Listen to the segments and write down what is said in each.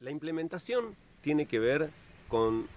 La implementación tiene que ver con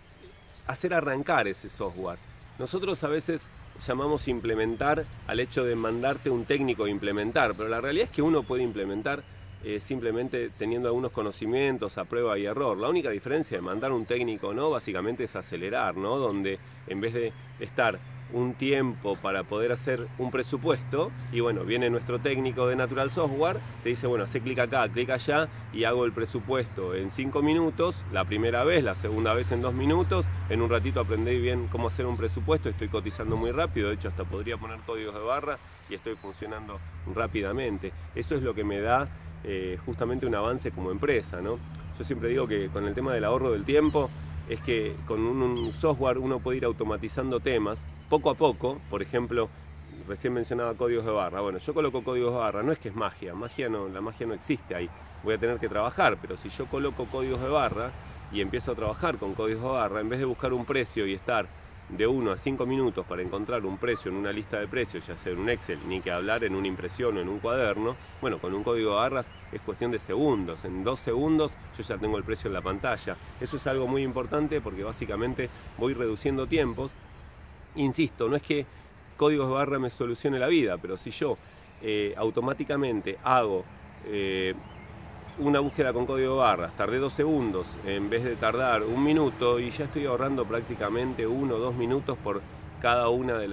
hacer arrancar ese software. Nosotros a veces llamamos implementar al hecho de mandarte un técnico a implementar, pero la realidad es que uno puede implementar eh, simplemente teniendo algunos conocimientos a prueba y error. La única diferencia de mandar un técnico no, básicamente es acelerar, ¿no? Donde en vez de estar un tiempo para poder hacer un presupuesto y bueno, viene nuestro técnico de Natural Software, te dice, bueno, hace clic acá, clic allá y hago el presupuesto en cinco minutos, la primera vez, la segunda vez en dos minutos, en un ratito aprendí bien cómo hacer un presupuesto, estoy cotizando muy rápido, de hecho hasta podría poner códigos de barra y estoy funcionando rápidamente. Eso es lo que me da eh, justamente un avance como empresa, ¿no? Yo siempre digo que con el tema del ahorro del tiempo, es que con un software uno puede ir automatizando temas poco a poco, por ejemplo, recién mencionaba códigos de barra. Bueno, yo coloco códigos de barra, no es que es magia, magia no, la magia no existe ahí. Voy a tener que trabajar, pero si yo coloco códigos de barra y empiezo a trabajar con códigos de barra, en vez de buscar un precio y estar de 1 a 5 minutos para encontrar un precio en una lista de precios, ya sea en un Excel, ni que hablar en una impresión o en un cuaderno, bueno, con un código de barras es cuestión de segundos. En dos segundos yo ya tengo el precio en la pantalla. Eso es algo muy importante porque básicamente voy reduciendo tiempos insisto, no es que códigos barra me solucione la vida, pero si yo eh, automáticamente hago eh, una búsqueda con código barras, tardé dos segundos en vez de tardar un minuto y ya estoy ahorrando prácticamente uno o dos minutos por cada una de,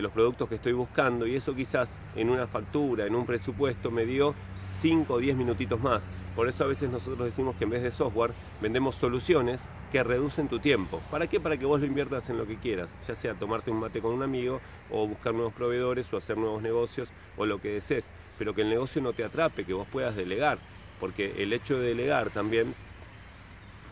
los productos que estoy buscando y eso quizás en una factura, en un presupuesto me dio 5 o 10 minutitos más. Por eso a veces nosotros decimos que en vez de software vendemos soluciones que reducen tu tiempo. ¿Para qué? Para que vos lo inviertas en lo que quieras, ya sea tomarte un mate con un amigo o buscar nuevos proveedores o hacer nuevos negocios o lo que desees, pero que el negocio no te atrape, que vos puedas delegar, porque el hecho de delegar también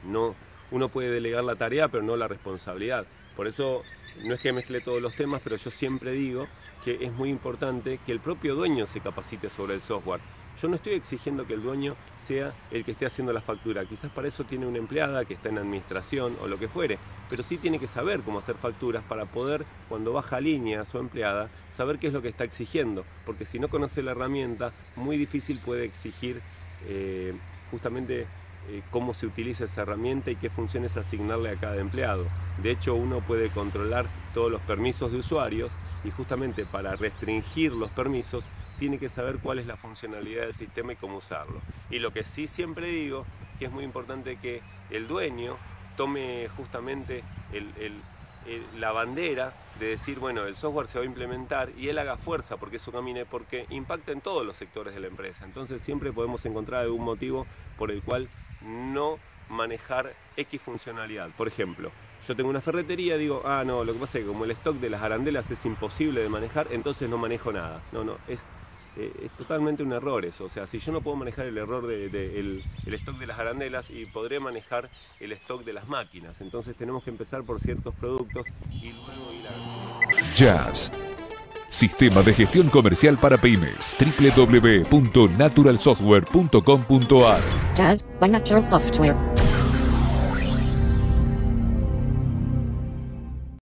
no uno puede delegar la tarea, pero no la responsabilidad. Por eso no es que mezcle todos los temas, pero yo siempre digo que es muy importante que el propio dueño se capacite sobre el software. Yo no estoy exigiendo que el dueño sea el que esté haciendo la factura. Quizás para eso tiene una empleada que está en administración o lo que fuere, pero sí tiene que saber cómo hacer facturas para poder, cuando baja línea su empleada, saber qué es lo que está exigiendo. Porque si no conoce la herramienta, muy difícil puede exigir eh, justamente eh, cómo se utiliza esa herramienta y qué funciones asignarle a cada empleado. De hecho, uno puede controlar todos los permisos de usuarios y justamente para restringir los permisos tiene que saber cuál es la funcionalidad del sistema y cómo usarlo. Y lo que sí siempre digo, que es muy importante que el dueño tome justamente la bandera de decir, bueno, el software se va a implementar y él haga fuerza porque eso camine, porque impacta en todos los sectores de la empresa. Entonces siempre podemos encontrar algún motivo por el cual no manejar X funcionalidad. Por ejemplo, yo tengo una ferretería, digo, ah, no, lo que pasa es que como el stock de las arandelas es imposible de manejar, entonces no manejo nada. No, no, es eh, es totalmente un error eso. O sea, si yo no puedo manejar el error del de, el, stock de las arandelas y podré manejar el stock de las máquinas. Entonces tenemos que empezar por ciertos productos y luego ir a... Jazz. Sistema de gestión comercial para pymes. www.naturalsoftware.com.ar Jazz by Natural Software.